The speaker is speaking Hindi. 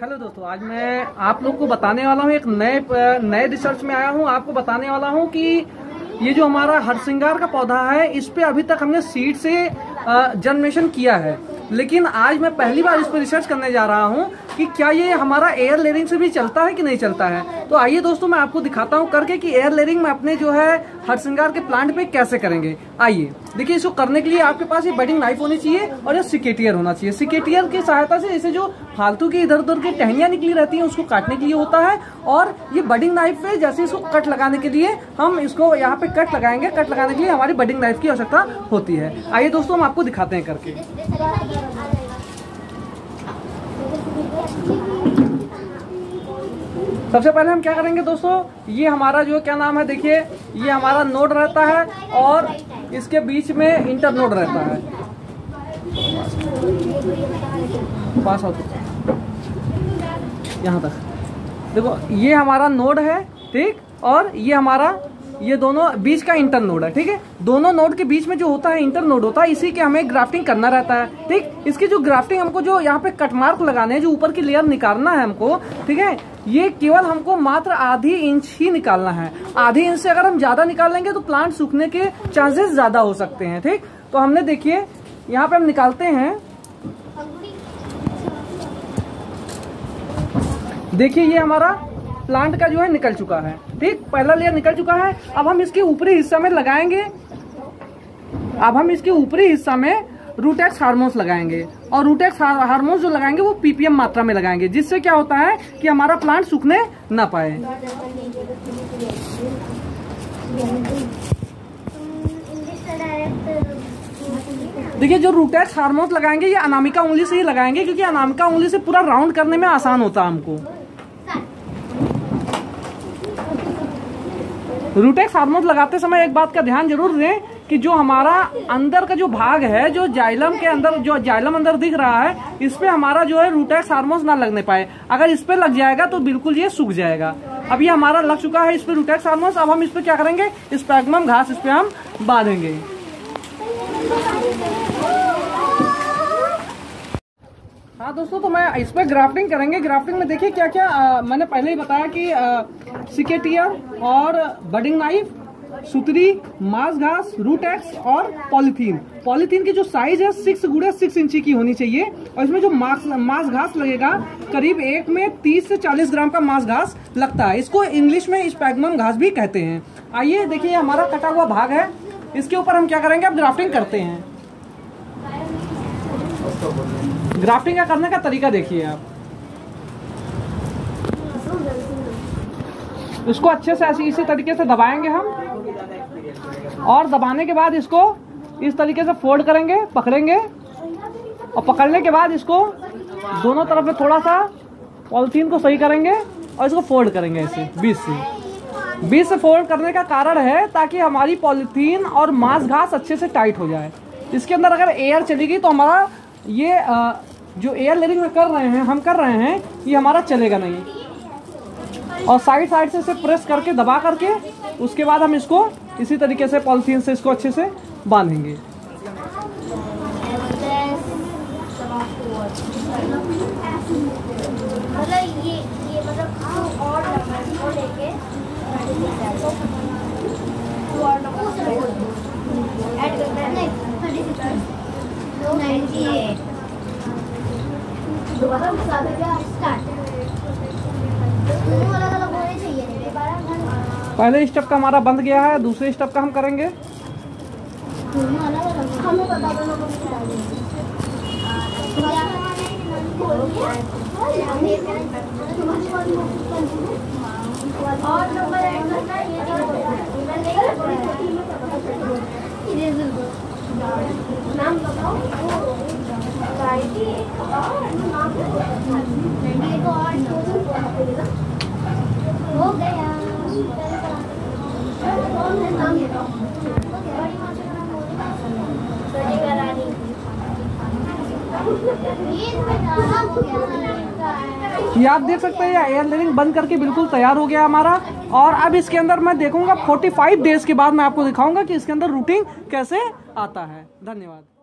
हेलो दोस्तों, आज मैं आप लोग को बताने वाला हूँ, एक नए नए रिसर्च में आया हूँ। आपको बताने वाला हूँ कि ये जो हमारा हरसिंगार का पौधा है, इस पे अभी तक हमने सीड से जन्मेशन किया है। लेकिन आज मैं पहली बार इस पर रिसर्च करने जा रहा हूँ कि क्या ये हमारा एयर लेयरिंग से भी चलता है कि नहीं चलता है। तो आइए दोस्तों, मैं आपको दिखाता हूँ करके कि एयर लेयरिंग में अपने जो है हरसिंगार के प्लांट पे कैसे करेंगे। आइए, देखिए इसको करने के लिए आपके पास ये बडिंग नाइफ होनी चाहिए और ये सिकेटियर होना चाहिए। सिकेटियर की सहायता से इसे जो फालतू की इधर उधर की टहनियाँ निकली रहती हैं, उसको काटने के लिए होता है, और ये बडिंग नाइफ पे जैसे इसको कट लगाने के लिए हम इसको यहाँ पे कट लगाएँगे। कट लगाने के लिए हमारी बडिंग नाइफ की आवश्यकता होती है। आइए दोस्तों, हम आपको दिखाते हैं करके। सबसे पहले हम क्या करेंगे दोस्तों, ये हमारा जो क्या नाम है, देखिए, ये हमारा नोड रहता है, और इसके बीच में इंटर नोड रहता है। पास आउट यहाँ तक। देखो, ये हमारा नोड है, ठीक? और ये हमारा, ये दोनों बीच का इंटर नोड है, ठीक है? दोनों नोड के बीच में जो होता है इंटर नोड होता है, इसी के हमें ग्राफ्टिंग करना रहता है, ठीक? इसकी जो ग्राफ्टिंग हमको जो यहाँ पे कट मार्क लगाने हैं, जो ऊपर की लेयर निकालना है हमको, ठीक है? ये केवल हमको मात्र आधी इंच ही निकालना है। आधी इंच से अगर हम ज़्यादा निकाल लेंगे तो प्लांट सूखने के चांसेस ज़्यादा हो सकते हैं, ठीक? तो हमने देखिए, यहाँ पे हम निकालते हैं देखिए, ये हमारा प्लांट का जो है निकल चुका है। ठीक, पहला लेयर निकल चुका है। अब हम इसके ऊपरी हिस्सा में लगाएँगे। अब हम इसके ऊपरी हिस्सा में रूटेक्स हार्मोन्स लगाएँगे। और रूटेक्स हार्मोन्स जो लगाएँगे, वो पीपीएम मात्रा में लगाएँगे, जिससे क्या होता है कि हमारा प्लांट सूखने ना पाए। देखिए, जो रूटेक्स हार्मोन्स लगाएँगे, ये अनामिका उंगली से ही लगाएँगे, क्योंकि अनामिका उंगली से पूरा राउंड करने में आसान होता है हमको। रूटेक्स हार्मोन लगाते समय एक बात का ध्यान ज़रूर दें कि जो हमारा अंदर का जो भाग है, जो जाइलम के अंदर, जो जाइलम अंदर दिख रहा है, इस पे हमारा जो है रूटेक्स हार्मोन ना लगने पाए। अगर इस पे लग जाएगा तो बिल्कुल ये सूख जाएगा। अब ये हमारा लग चुका है इस पे रूटेक्स हार्मोन अब हम इस पे क्या करेंगे? इस पैगमम घास इस पे हम बांधेंगे। हाँ दोस्तों तो मैं इस पर ग्राफ्टिंग करेंगे। ग्राफ्टिंग में देखिए क्या क्या आ, मैंने पहले ही बताया कि सिकेटियर और बडिंग नाइफ सुतरी मांस घास रूट एक्स और पॉलीथीन। पॉलीथीन की जो साइज़ है सिक्स गुड़े सिक्स इंची की होनी चाहिए और इसमें जो मांस मांस घास लगेगा करीब एक में तीस से चालीस ग्राम का मांस घास लगता है। इसको इंग्लिश में स्पैगमम घास भी कहते हैं। आइए देखिए हमारा कटा हुआ भाग है। इसके ऊपर हम क्या करेंगे? अब ग्राफ्टिंग करते हैं। ग्राफ्टिंग का करने का तरीका देखिए आप। इसको अच्छे से ऐसे इसी तरीके से दबाएँगे हम। और दबाने के बाद इसको इस तरीके से फोल्ड करेंगे, पकड़ेंगे। और पकड़ने के बाद इसको दोनों तरफ़ में थोड़ा सा पॉलिथीन को सही करेंगे और इसको फोल्ड करेंगे ऐसे बीच से। बीस से फोल्ड करने का कारण है ताकि हमारी पॉलिथीन और मांस घास अच्छे से टाइट हो जाए। इसके अंदर अगर एयर चलेगी तो हमारा ये आ, जो एयर लेयरिंग में कर रहे हैं हम कर रहे हैं ये हमारा चलेगा नहीं। और साइड साइड से इसे प्रेस करके दबा करके उसके बाद हम इसको इसी तरीके से पॉलिथीन से इसको अच्छे से बांधेंगे। पहले स्टेप का हमारा बंद गया है दूसरे स्टेप का हम करेंगे। और नंबर नाम बताओ। ये आप देख सकते हैं एयर लेयरिंग बंद करके बिल्कुल तैयार हो गया हमारा। और अब इसके अंदर मैं देखूँगा 45 डेज़ के बाद मैं आपको दिखाऊँगा कि इसके अंदर रूटिंग कैसे आता है। धन्यवाद।